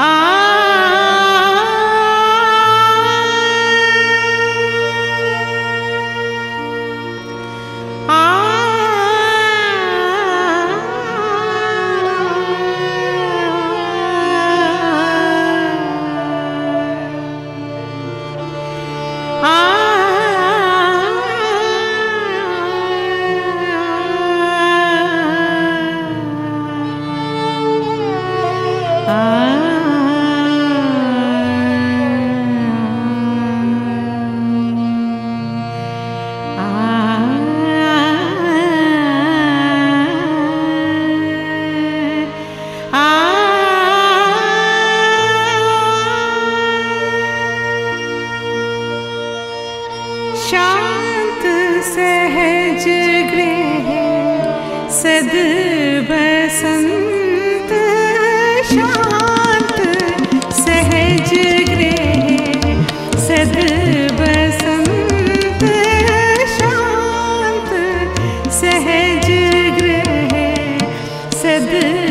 Ah. सहज गृह सद बसंत शांत सहज गृह सद बसंत शांत सहज गृह सद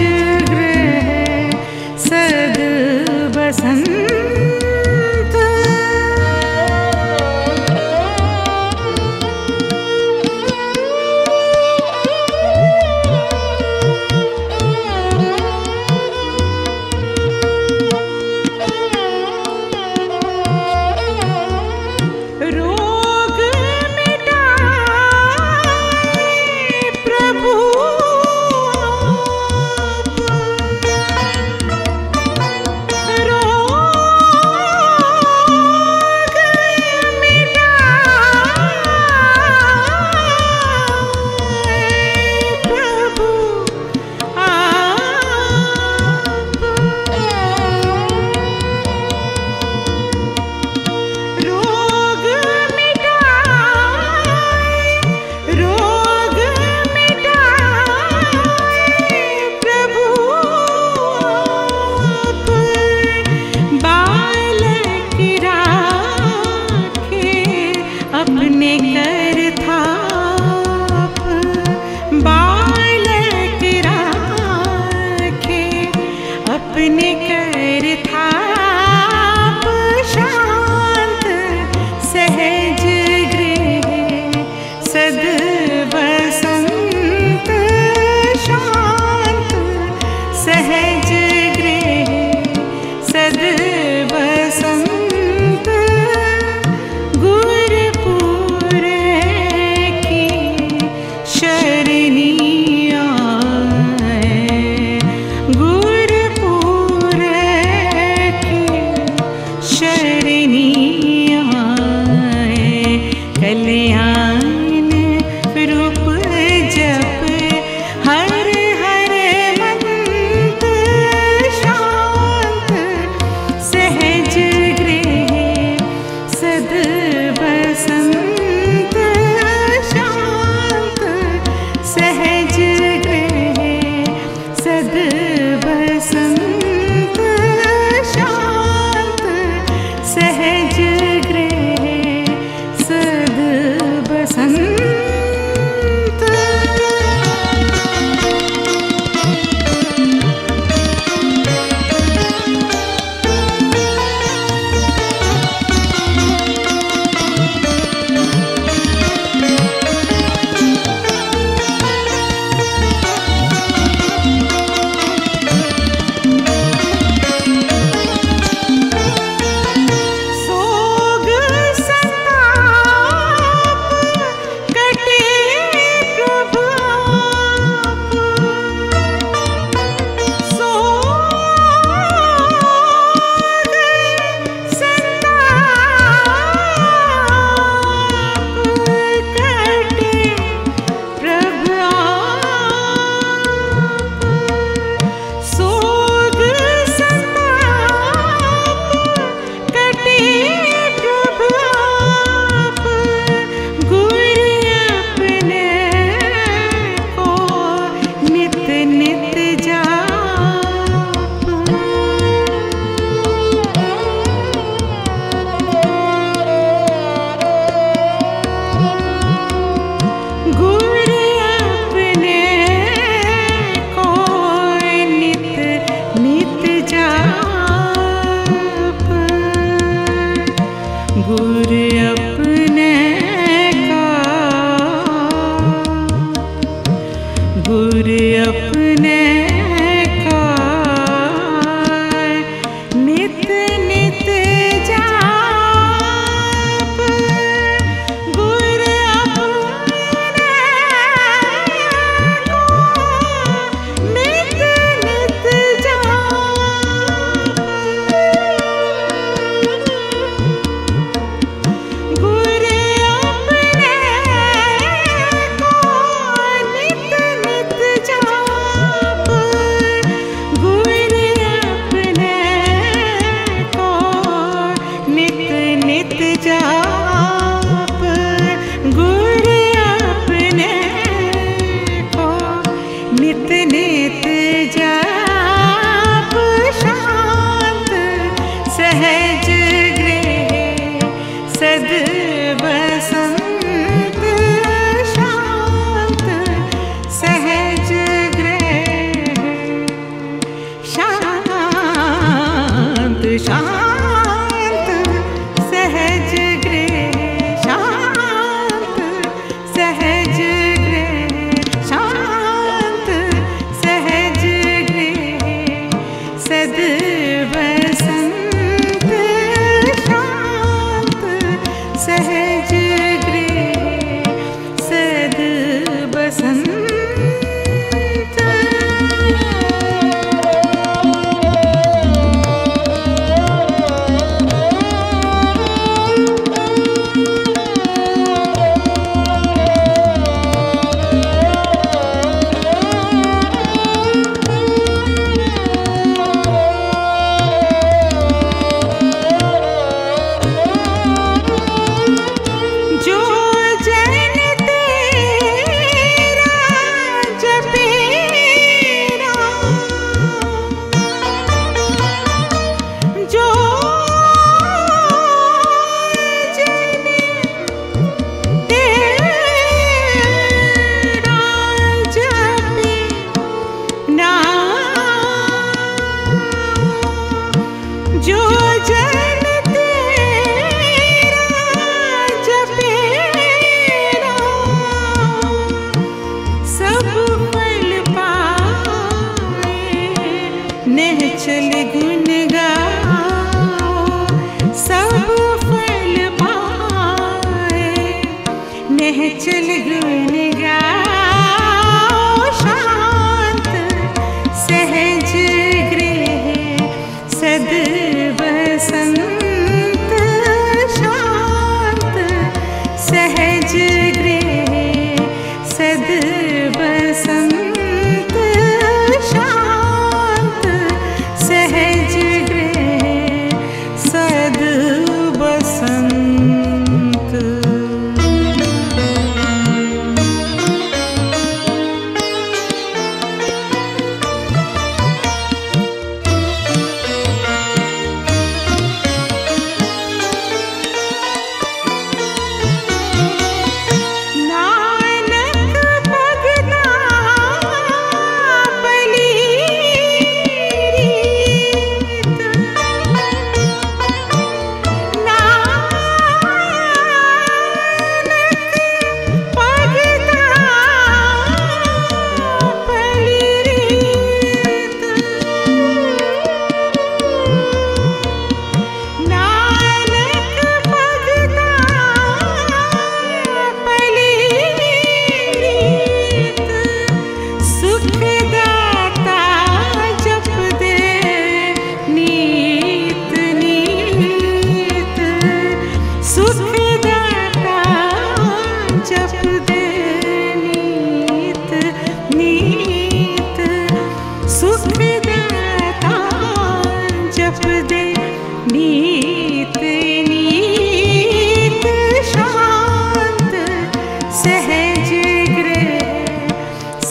ीघ्रगु बसन्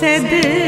सद